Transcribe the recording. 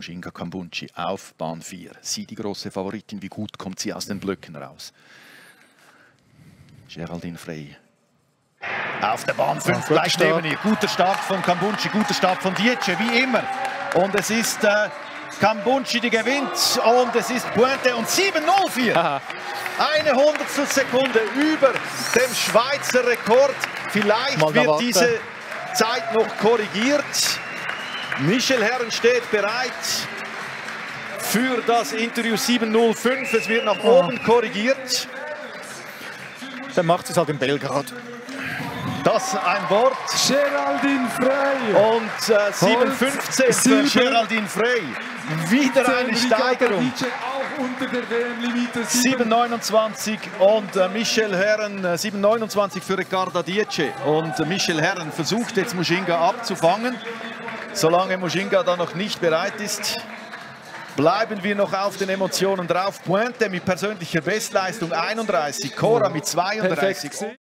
Mushinga Kambunchi auf Bahn 4. Sie die große Favoritin. Wie gut kommt sie aus den Blöcken raus? Geraldine Frey. Auf der Bahn 5 gleich neben ihr. Guter Start von Kambunchi, guter Start von Dietsche, wie immer. Und es ist äh, Kambunchi, die gewinnt. Und es ist Puente und 7-0-4. Eine Hundertstel Sekunde über dem Schweizer Rekord. Vielleicht wird diese Zeit noch korrigiert. Michel Herren steht bereit für das Interview 7.05. Es wird nach oben korrigiert. Dann macht es halt in Belgrad. Das ein Wort. Geraldine Frey. Und äh, 7.15 für. Geraldine Frey. Wieder eine Steigerung. Auch unter der WM-Limite. 7,29 und äh, Michel Herren, äh, 7,29 für Ricarda Dietsche. Und äh, Michel Herren versucht jetzt Mushinga abzufangen. Solange Mushinga da noch nicht bereit ist, bleiben wir noch auf den Emotionen drauf. Puente mit persönlicher Bestleistung 31, Cora mit 32. Perfekt.